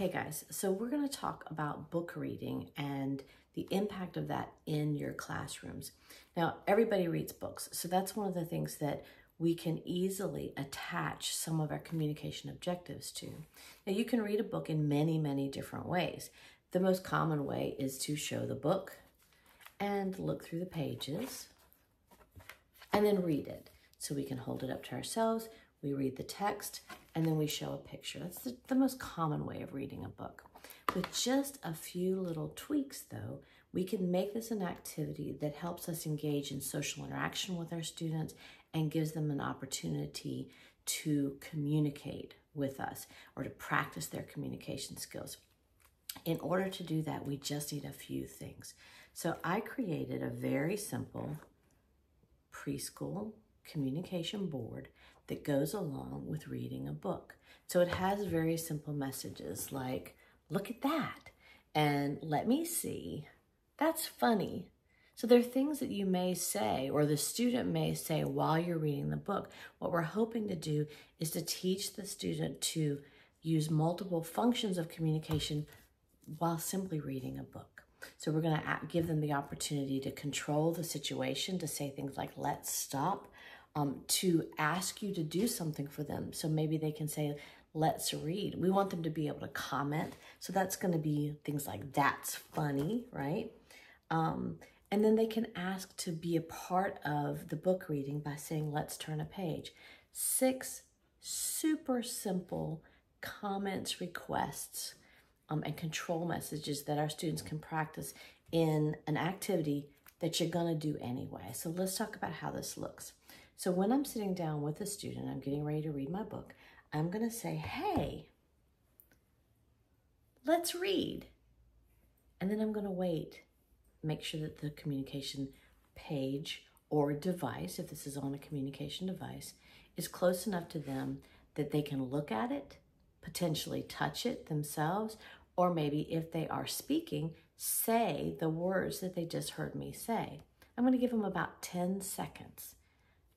Hey guys, so we're going to talk about book reading and the impact of that in your classrooms. Now, everybody reads books, so that's one of the things that we can easily attach some of our communication objectives to. Now, you can read a book in many, many different ways. The most common way is to show the book and look through the pages and then read it. So we can hold it up to ourselves, we read the text, and then we show a picture. That's the, the most common way of reading a book. With just a few little tweaks, though, we can make this an activity that helps us engage in social interaction with our students and gives them an opportunity to communicate with us or to practice their communication skills. In order to do that, we just need a few things. So I created a very simple preschool communication board that goes along with reading a book. So it has very simple messages like, look at that, and let me see. That's funny. So there are things that you may say or the student may say while you're reading the book. What we're hoping to do is to teach the student to use multiple functions of communication while simply reading a book. So we're going to give them the opportunity to control the situation, to say things like, let's stop, um, to ask you to do something for them. So maybe they can say, let's read. We want them to be able to comment. So that's going to be things like, that's funny, right? Um, and then they can ask to be a part of the book reading by saying, let's turn a page. Six super simple comments, requests, um, and control messages that our students can practice in an activity that you're going to do anyway. So let's talk about how this looks. So when I'm sitting down with a student, I'm getting ready to read my book, I'm going to say, hey, let's read. And then I'm going to wait, make sure that the communication page or device, if this is on a communication device, is close enough to them that they can look at it, potentially touch it themselves, or maybe if they are speaking, say the words that they just heard me say. I'm going to give them about 10 seconds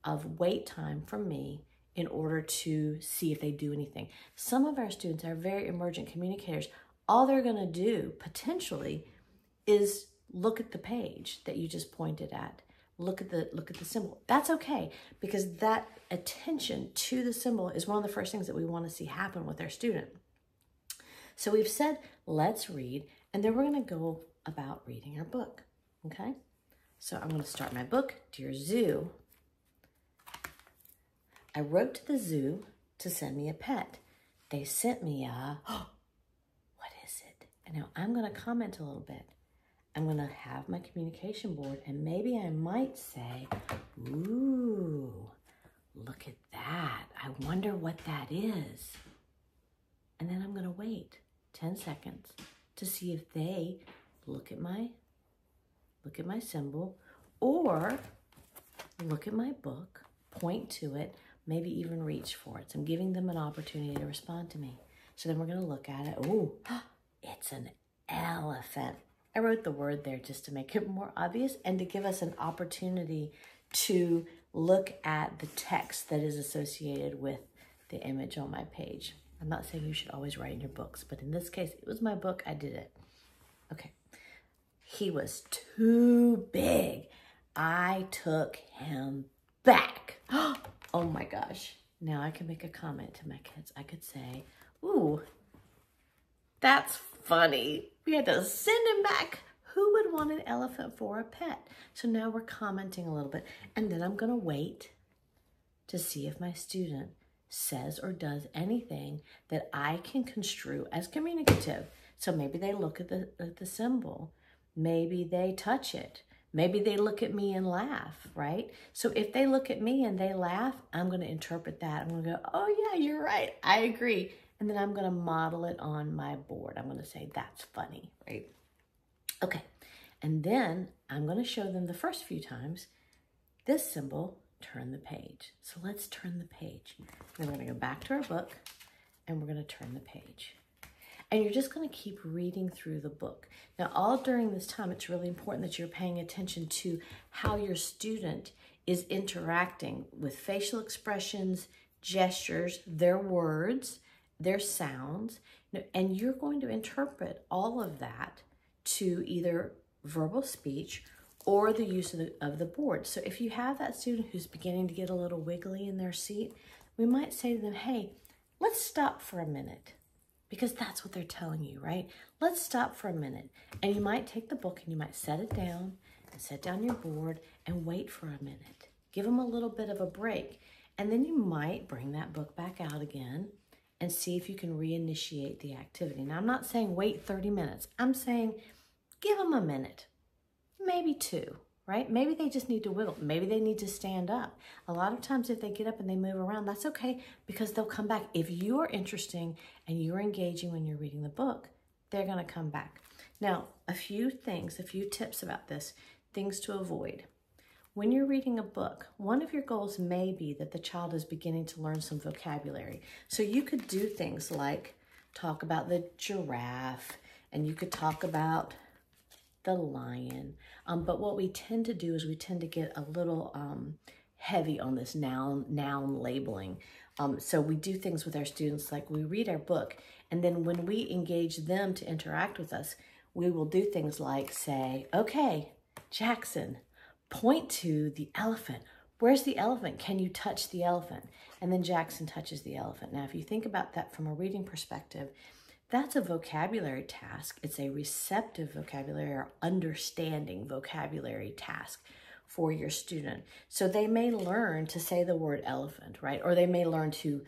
of wait time from me in order to see if they do anything. Some of our students are very emergent communicators. All they're going to do potentially is look at the page that you just pointed at. Look at the look at the symbol. That's okay because that attention to the symbol is one of the first things that we want to see happen with our student. So we've said let's read and then we're going to go about reading our book, okay? So I'm going to start my book, Dear Zoo, I wrote to the zoo to send me a pet. They sent me a, oh, what is it? And now I'm going to comment a little bit. I'm going to have my communication board and maybe I might say, ooh, look at that. I wonder what that is. And then I'm going to wait 10 seconds to see if they look at my look at my symbol or look at my book, point to it, maybe even reach for it. So I'm giving them an opportunity to respond to me. So then we're going to look at it. Oh, it's an elephant. I wrote the word there just to make it more obvious and to give us an opportunity to look at the text that is associated with the image on my page. I'm not saying you should always write in your books, but in this case, it was my book. I did it. Okay. He was too big. I took him back. Oh my gosh. Now I can make a comment to my kids. I could say, ooh, that's funny. We had to send him back. Who would want an elephant for a pet? So now we're commenting a little bit. And then I'm going to wait to see if my student says or does anything that I can construe as communicative. So maybe they look at the, at the symbol. Maybe they touch it. Maybe they look at me and laugh, right? So if they look at me and they laugh, I'm going to interpret that. I'm going to go, oh, yeah, you're right. I agree. And then I'm going to model it on my board. I'm going to say, that's funny, right? Okay. And then I'm going to show them the first few times this symbol, turn the page. So let's turn the page. Then we're going to go back to our book and we're going to turn the page and you're just going to keep reading through the book. Now, all during this time, it's really important that you're paying attention to how your student is interacting with facial expressions, gestures, their words, their sounds, And you're going to interpret all of that to either verbal speech or the use of the, of the board. So if you have that student who's beginning to get a little wiggly in their seat, we might say to them, hey, let's stop for a minute because that's what they're telling you, right? Let's stop for a minute. And you might take the book and you might set it down and set down your board and wait for a minute. Give them a little bit of a break. And then you might bring that book back out again and see if you can reinitiate the activity. Now, I'm not saying wait 30 minutes. I'm saying give them a minute, maybe two, right? Maybe they just need to wiggle. Maybe they need to stand up. A lot of times if they get up and they move around, that's okay because they'll come back. If you are interesting and you're engaging when you're reading the book, they're going to come back. Now, a few things, a few tips about this, things to avoid. When you're reading a book, one of your goals may be that the child is beginning to learn some vocabulary. So you could do things like talk about the giraffe, and you could talk about the lion. Um, but what we tend to do is we tend to get a little um, heavy on this noun noun labeling. Um, so we do things with our students like we read our book, and then when we engage them to interact with us, we will do things like say, "Okay, Jackson, point to the elephant." Where's the elephant? Can you touch the elephant? And then Jackson touches the elephant. Now, if you think about that from a reading perspective, that's a vocabulary task. It's a receptive vocabulary or understanding vocabulary task for your student. So they may learn to say the word elephant, right? Or they may learn to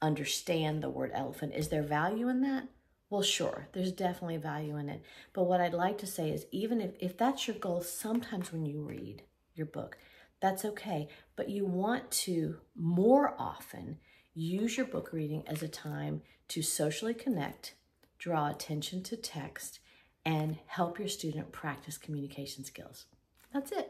understand the word elephant. Is there value in that? Well, sure, there's definitely value in it. But what I'd like to say is even if, if that's your goal, sometimes when you read your book, that's okay. But you want to more often use your book reading as a time to socially connect draw attention to text, and help your student practice communication skills. That's it.